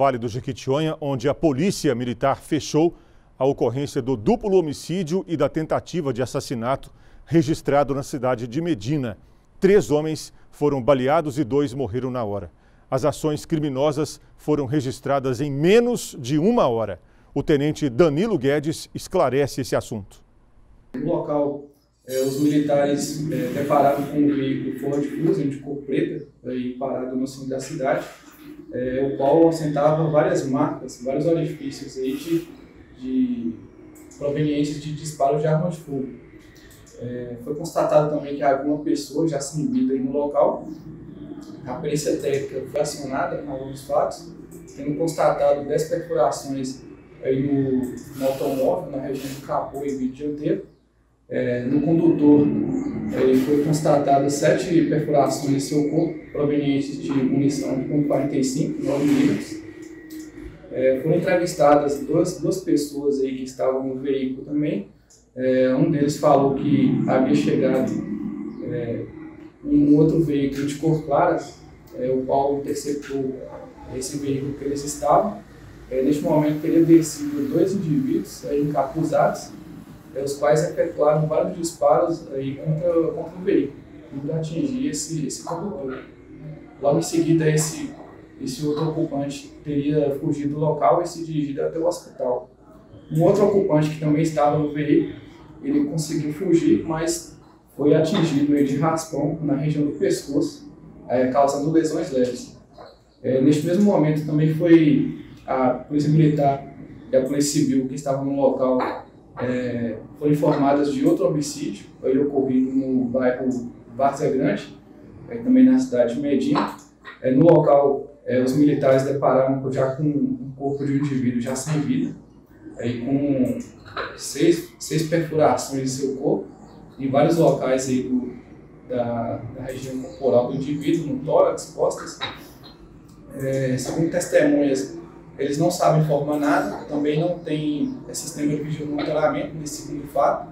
Vale do Jequitinhonha, onde a polícia militar fechou a ocorrência do duplo homicídio e da tentativa de assassinato registrado na cidade de Medina. Três homens foram baleados e dois morreram na hora. As ações criminosas foram registradas em menos de uma hora. O tenente Danilo Guedes esclarece esse assunto. No local, eh, os militares eh, depararam com um veículo Ford Fusion de cor preta, aí, parado no centro da cidade é, o qual assentava várias marcas, vários orifícios aí de, de provenientes de disparos de arma de fogo. É, foi constatado também que havia uma pessoa já sem vida no local. A perícia técnica foi acionada na dos fatos, tendo constatado 10 perfurações aí no, no automóvel, na região do capô e vídeo dianteiro. É, no condutor, é, foi constatado sete perfurações em seu corpo, provenientes de munição de .45, 9 milímetros. É, foram entrevistadas duas, duas pessoas aí que estavam no veículo também. É, um deles falou que havia chegado é, um outro veículo de cor clara, é, o qual interceptou esse veículo que eles estavam. É, neste momento teria descido dois indivíduos encapuzados é, os quais efetuaram vários disparos aí contra, contra o veículo, indo atingir esse, esse condutor. Logo em seguida, esse, esse outro ocupante teria fugido do local e se dirigido até o hospital. Um outro ocupante que também estava no veículo, ele conseguiu fugir, mas foi atingido de raspão na região do pescoço, é, causando lesões leves. É, neste mesmo momento também foi a Polícia Militar e a Polícia Civil que estavam no local é, foram informadas de outro homicídio aí ocorrido no bairro Várzea Grande, é, também na cidade de Medina. É, no local, é, os militares depararam já com um corpo de um indivíduo já sem vida, aí com seis, seis perfurações em seu corpo, em vários locais aí do, da, da região corporal do indivíduo, no tórax, costas. É, segundo testemunhas, eles não sabem informar nada, também não tem sistema de monitoramento nesse segundo fato.